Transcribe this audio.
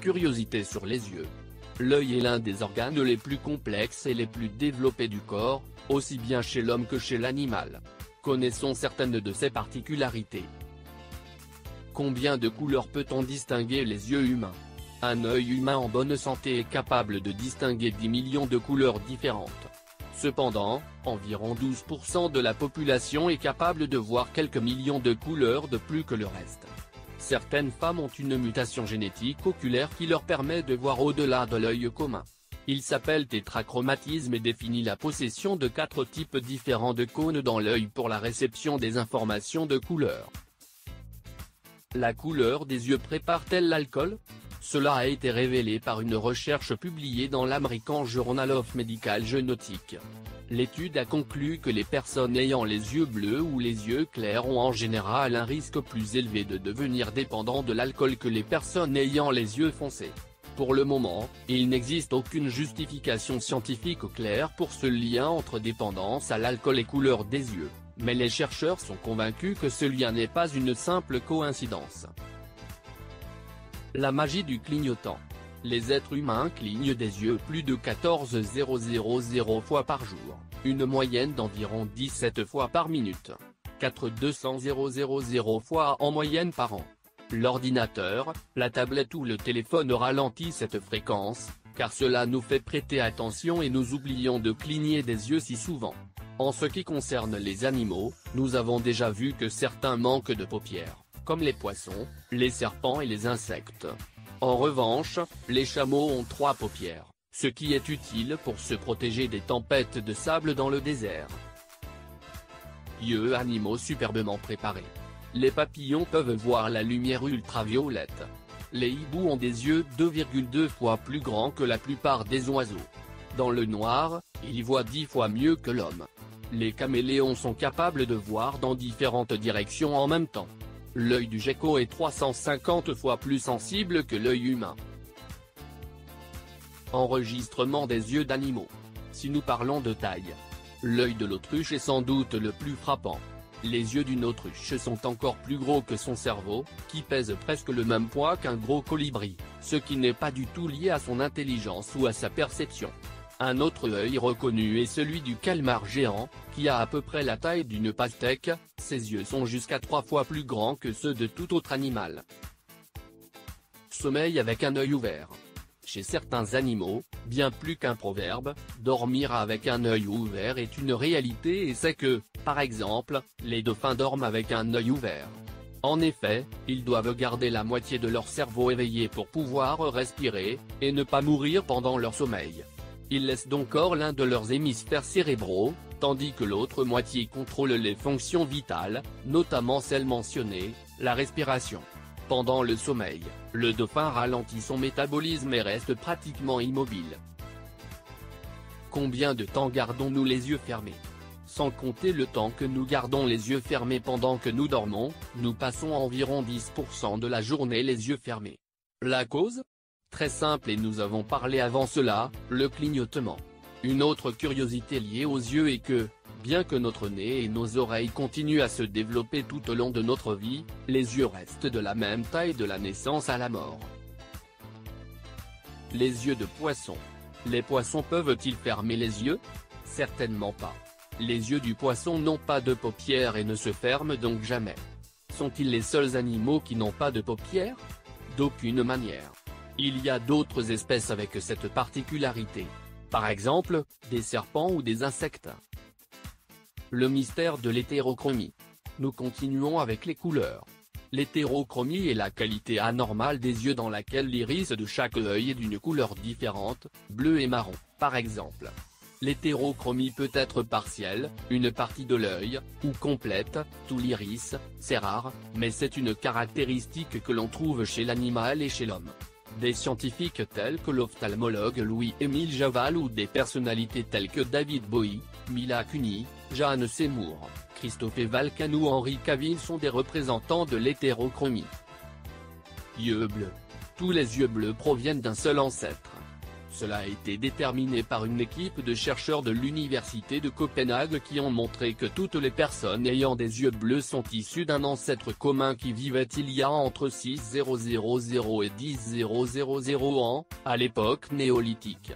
curiosité sur les yeux. L'œil est l'un des organes les plus complexes et les plus développés du corps, aussi bien chez l'homme que chez l'animal. Connaissons certaines de ses particularités. Combien de couleurs peut-on distinguer les yeux humains? Un œil humain en bonne santé est capable de distinguer 10 millions de couleurs différentes. Cependant, environ 12% de la population est capable de voir quelques millions de couleurs de plus que le reste. Certaines femmes ont une mutation génétique oculaire qui leur permet de voir au-delà de l'œil commun. Il s'appelle tétrachromatisme et définit la possession de quatre types différents de cônes dans l'œil pour la réception des informations de couleur. La couleur des yeux prépare-t-elle l'alcool? Cela a été révélé par une recherche publiée dans l'American Journal of Medical Genetics. L'étude a conclu que les personnes ayant les yeux bleus ou les yeux clairs ont en général un risque plus élevé de devenir dépendants de l'alcool que les personnes ayant les yeux foncés. Pour le moment, il n'existe aucune justification scientifique claire pour ce lien entre dépendance à l'alcool et couleur des yeux mais les chercheurs sont convaincus que ce lien n'est pas une simple coïncidence. La magie du clignotant. Les êtres humains clignent des yeux plus de 14,000 fois par jour, une moyenne d'environ 17 fois par minute. 4,200,000 fois en moyenne par an. L'ordinateur, la tablette ou le téléphone ralentit cette fréquence, car cela nous fait prêter attention et nous oublions de cligner des yeux si souvent. En ce qui concerne les animaux, nous avons déjà vu que certains manquent de paupières, les poissons, les serpents et les insectes. En revanche, les chameaux ont trois paupières, ce qui est utile pour se protéger des tempêtes de sable dans le désert. Yeux animaux superbement préparés. Les papillons peuvent voir la lumière ultraviolette. Les hiboux ont des yeux 2,2 fois plus grands que la plupart des oiseaux. Dans le noir, ils voient 10 fois mieux que l'homme. Les caméléons sont capables de voir dans différentes directions en même temps. L'œil du gecko est 350 fois plus sensible que l'œil humain. Enregistrement des yeux d'animaux. Si nous parlons de taille, l'œil de l'autruche est sans doute le plus frappant. Les yeux d'une autruche sont encore plus gros que son cerveau, qui pèse presque le même poids qu'un gros colibri, ce qui n'est pas du tout lié à son intelligence ou à sa perception. Un autre œil reconnu est celui du calmar géant, qui a à peu près la taille d'une pastèque, ses yeux sont jusqu'à trois fois plus grands que ceux de tout autre animal. Sommeil avec un œil ouvert. Chez certains animaux, bien plus qu'un proverbe, dormir avec un œil ouvert est une réalité et c'est que, par exemple, les dauphins dorment avec un œil ouvert. En effet, ils doivent garder la moitié de leur cerveau éveillé pour pouvoir respirer, et ne pas mourir pendant leur sommeil. Ils laissent donc hors l'un de leurs hémisphères cérébraux, tandis que l'autre moitié contrôle les fonctions vitales, notamment celles mentionnées, la respiration. Pendant le sommeil, le dauphin ralentit son métabolisme et reste pratiquement immobile. Combien de temps gardons-nous les yeux fermés? Sans compter le temps que nous gardons les yeux fermés pendant que nous dormons, nous passons environ 10% de la journée les yeux fermés. La cause? Très simple et nous avons parlé avant cela, le clignotement. Une autre curiosité liée aux yeux est que, bien que notre nez et nos oreilles continuent à se développer tout au long de notre vie, les yeux restent de la même taille de la naissance à la mort. Les yeux de poisson. Les poissons peuvent-ils fermer les yeux? Certainement pas. Les yeux du poisson n'ont pas de paupières et ne se ferment donc jamais. Sont-ils les seuls animaux qui n'ont pas de paupières? D'aucune manière. Il y a d'autres espèces avec cette particularité. Par exemple, des serpents ou des insectes. Le mystère de l'hétérochromie. Nous continuons avec les couleurs. L'hétérochromie est la qualité anormale des yeux dans laquelle l'iris de chaque œil est d'une couleur différente, bleu et marron, par exemple. L'hétérochromie peut être partielle, une partie de l'œil, ou complète, tout l'iris, c'est rare, mais c'est une caractéristique que l'on trouve chez l'animal et chez l'homme. Des scientifiques tels que l'ophtalmologue Louis-Émile Javal ou des personnalités telles que David Bowie, Mila Kunis, Jeanne Seymour, Christophe Valcan ou Henri Cavill sont des représentants de l'hétérochromie. Yeux bleus. Tous les yeux bleus proviennent d'un seul ancêtre. Cela a été déterminé par une équipe de chercheurs de l'université de Copenhague qui ont montré que toutes les personnes ayant des yeux bleus sont issues d'un ancêtre commun qui vivait il y a entre 6000 et 10000 ans, à l'époque néolithique.